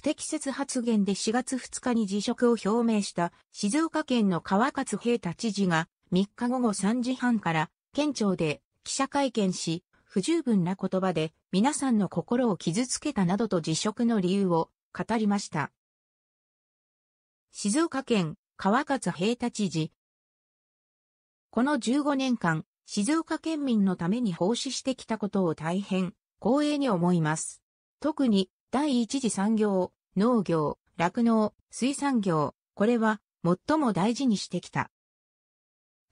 不適切発言で4月2日に辞職を表明した静岡県の川勝平太知事が3日午後3時半から県庁で記者会見し、不十分な言葉で皆さんの心を傷つけたなどと辞職の理由を語りました。静岡県川勝平太知事。この15年間、静岡県民のために奉仕してきたことを大変光栄に思います。特に第一次産業、農業、酪農、水産業、これは最も大事にしてきた。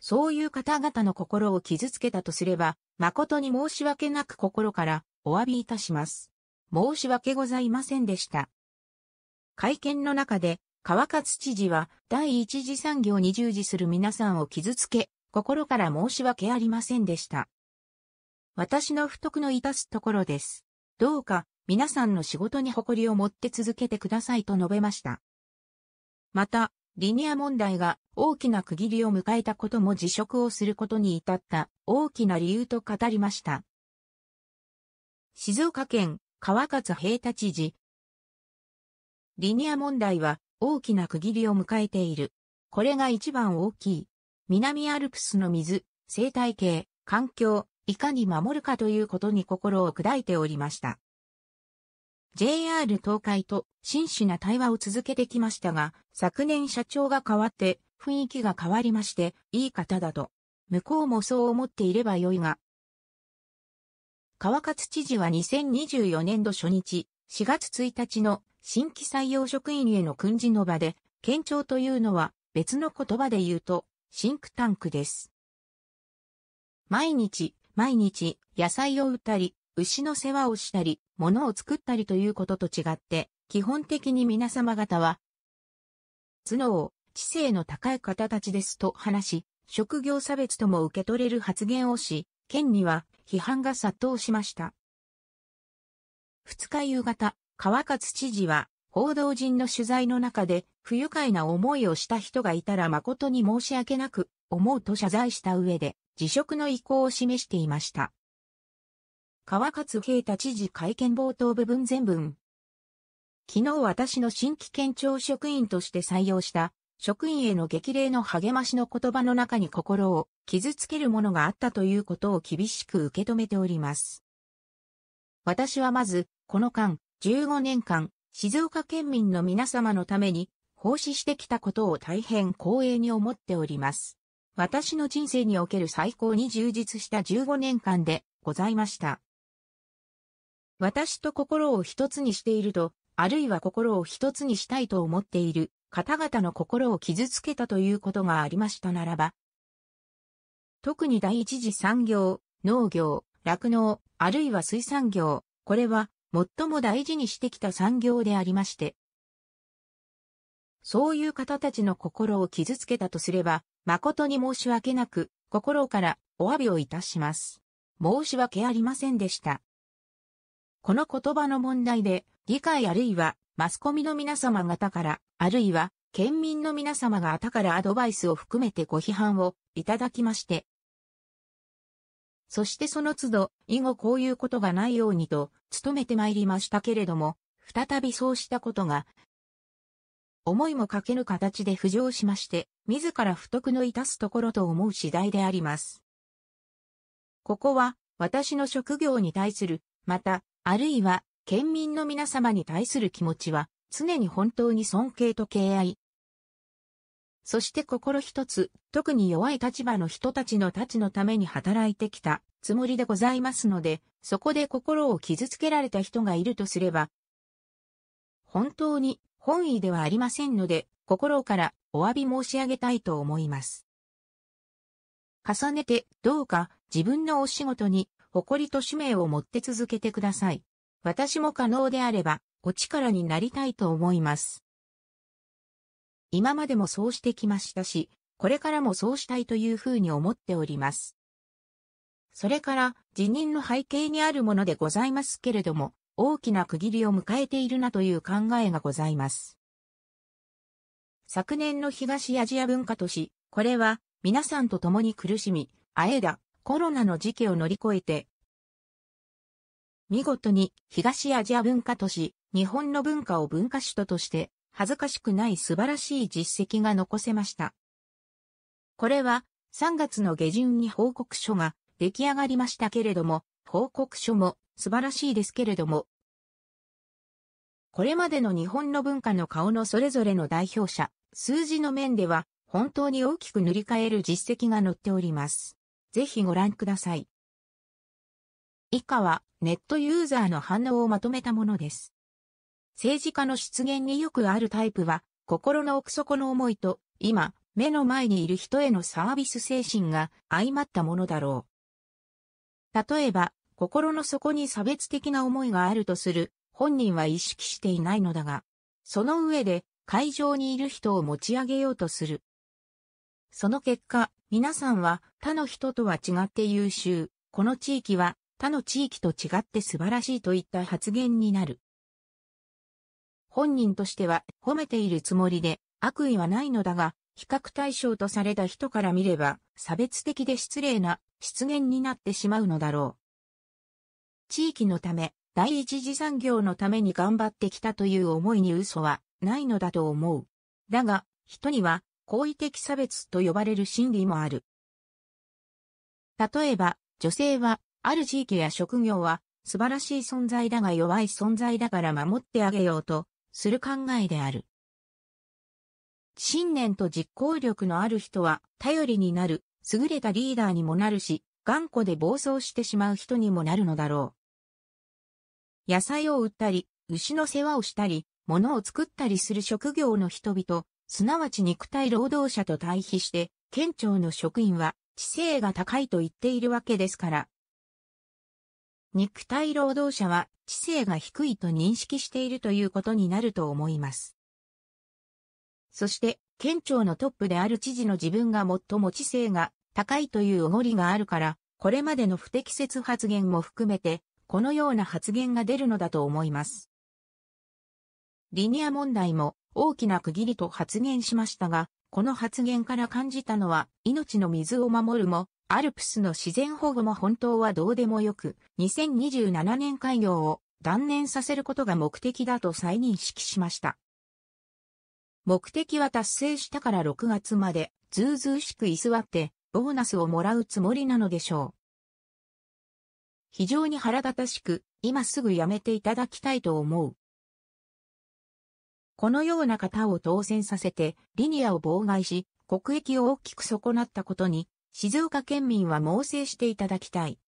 そういう方々の心を傷つけたとすれば、誠に申し訳なく心からお詫びいたします。申し訳ございませんでした。会見の中で、川勝知事は第一次産業に従事する皆さんを傷つけ、心から申し訳ありませんでした。私の不徳の致すところです。どうか皆さんの仕事に誇りを持って続けてくださいと述べました。また、リニア問題が大きな区切りを迎えたことも辞職をすることに至った大きな理由と語りました。静岡県川勝平太知事。リニア問題は大きな区切りを迎えている。これが一番大きい。南アルプスの水、生態系、環境、いかに守るかということに心を砕いておりました。JR 東海と真摯な対話を続けてきましたが、昨年社長が変わって雰囲気が変わりまして、いい方だと。向こうもそう思っていればよいが。川勝知事は2024年度初日、4月1日の新規採用職員への訓示の場で、県庁というのは別の言葉で言うと、シンクタンクです。毎日、毎日、野菜を売ったり、牛の世話をしたり、物を作ったりということと違って、基本的に皆様方は、頭脳、知性の高い方たちですと話し、職業差別とも受け取れる発言をし、県には批判が殺到しました。二日夕方、川勝知事は、報道陣の取材の中で、不愉快な思いをした人がいたら誠に申し訳なく思うと謝罪した上で、辞職の意向を示していました。川勝平太知事会見冒頭部分全文。昨日私の新規県庁職員として採用した職員への激励の励ましの言葉の中に心を傷つけるものがあったということを厳しく受け止めております。私はまず、この間、15年間、静岡県民の皆様のために、奉仕してきたことを大変光栄に思っております。私の人生における最高に充実した15年間でございました。私と心を一つにしていると、あるいは心を一つにしたいと思っている方々の心を傷つけたということがありましたならば、特に第一次産業、農業、酪農、あるいは水産業、これは最も大事にしてきた産業でありまして、そういう方たちの心を傷つけたとすれば、誠に申し訳なく、心からお詫びをいたします。申し訳ありませんでした。この言葉の問題で、議会あるいはマスコミの皆様方から、あるいは県民の皆様方からアドバイスを含めてご批判をいただきまして、そしてその都度、以後こういうことがないようにと、努めてまいりましたけれども、再びそうしたことが、思いもかけぬ形で浮上しまして、自ら不徳の致すところと思う次第であります。ここは、私の職業に対する、また、あるいは、県民の皆様に対する気持ちは、常に本当に尊敬と敬愛。そして心一つ、特に弱い立場の人たちのたちのために働いてきたつもりでございますので、そこで心を傷つけられた人がいるとすれば、本当に本意ではありませんので、心からお詫び申し上げたいと思います。重ねて、どうか自分のお仕事に誇りと使命を持って続けてください。私も可能であれば、お力になりたいと思います。今までもそうしてきましたし、これからもそうしたいというふうに思っております。それから辞任の背景にあるものでございますけれども、大きな区切りを迎えているなという考えがございます。昨年の東アジア文化都市、これは皆さんと共に苦しみ、あえだ、コロナの時期を乗り越えて、見事に東アジア文化都市、日本の文化を文化首都として恥ずかしくない素晴らしい実績が残せました。これは3月の下旬に報告書が出来上がりましたけれども、報告書も素晴らしいですけれども、これまでの日本の文化の顔のそれぞれの代表者、数字の面では本当に大きく塗り替える実績が載っております。ぜひご覧ください。以下はネットユーザーの反応をまとめたものです。政治家の出現によくあるタイプは、心の奥底の思いと、今、目の前にいる人へのサービス精神が相まったものだろう。例えば、心の底に差別的な思いがあるとする、本人は意識していないのだが、その上で、会場にいる人を持ち上げようとする。その結果、皆さんは他の人とは違って優秀、この地域は他の地域と違って素晴らしいといった発言になる。本人としては褒めているつもりで悪意はないのだが、比較対象とされた人から見れば差別的で失礼な失言になってしまうのだろう。地域のため、第一次産業のために頑張ってきたという思いに嘘はないのだと思う。だが、人には好意的差別と呼ばれる心理もある。例えば、女性はある地域や職業は素晴らしい存在だが弱い存在だから守ってあげようとする考えである。信念と実行力のある人は頼りになる優れたリーダーにもなるし、頑固で暴走してしまう人にもなるのだろう。野菜を売ったり、牛の世話をしたり、物を作ったりする職業の人々、すなわち肉体労働者と対比して、県庁の職員は知性が高いと言っているわけですから、肉体労働者は知性が低いと認識しているということになると思います。そして、県庁のトップである知事の自分が最も知性が高いというおごりがあるから、これまでの不適切発言も含めて、このような発言が出るのだと思います。リニア問題も大きな区切りと発言しましたが、この発言から感じたのは、命の水を守るも、アルプスの自然保護も本当はどうでもよく、2027年開業を断念させることが目的だと再認識しました。目的は達成したから6月まで、ずうずうしく居座って、ボーナスをもらうつもりなのでしょう。非常に腹立たしく、今すぐやめていただきたいと思う。このような方を当選させて、リニアを妨害し、国益を大きく損なったことに、静岡県民は猛省していただきたい。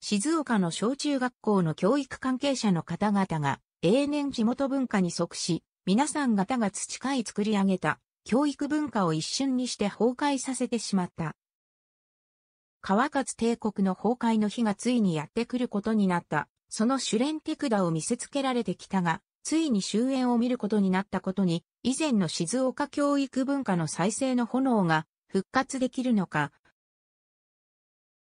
静岡の小中学校の教育関係者の方々が永年地元文化に即し、皆さん方が培い作り上げた教育文化を一瞬にして崩壊させてしまった。川勝帝国の崩壊の日がついにやってくることになった。その主練手札を見せつけられてきたが、ついに終焉を見ることになったことに、以前の静岡教育文化の再生の炎が復活できるのか、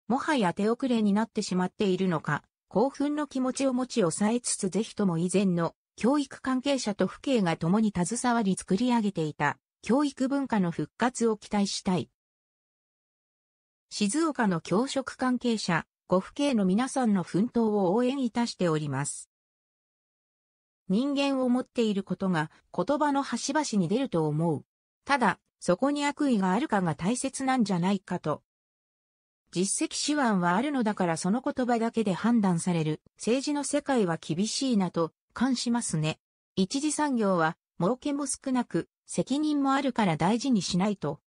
もはや手遅れになってしまっているのか、興奮の気持ちを持ち抑えつつぜひとも以前の教育関係者と父兄が共に携わり作り上げていた教育文化の復活を期待したい。静岡の教職関係者、ご父兄の皆さんの奮闘を応援いたしております。人間を持っていることが言葉の端々に出ると思う。ただ、そこに悪意があるかが大切なんじゃないかと。実績手腕はあるのだからその言葉だけで判断される政治の世界は厳しいなと感しますね。一次産業は儲けも少なく責任もあるから大事にしないと。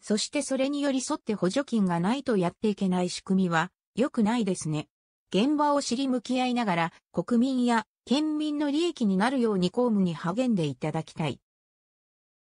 そしてそれにより沿って補助金がないとやっていけない仕組みは良くないですね。現場を知り向き合いながら国民や県民の利益になるように公務に励んでいただきたい。